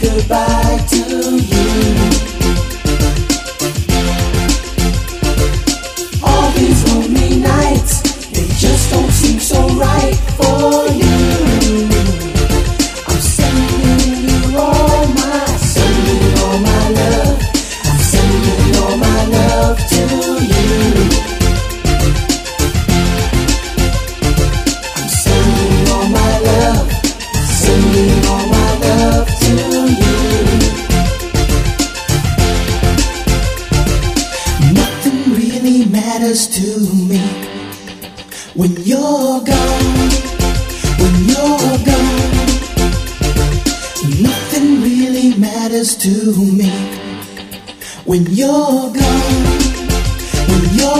goodbye to you. when you're gone, when you're gone, nothing really matters to me. When you're gone, when you're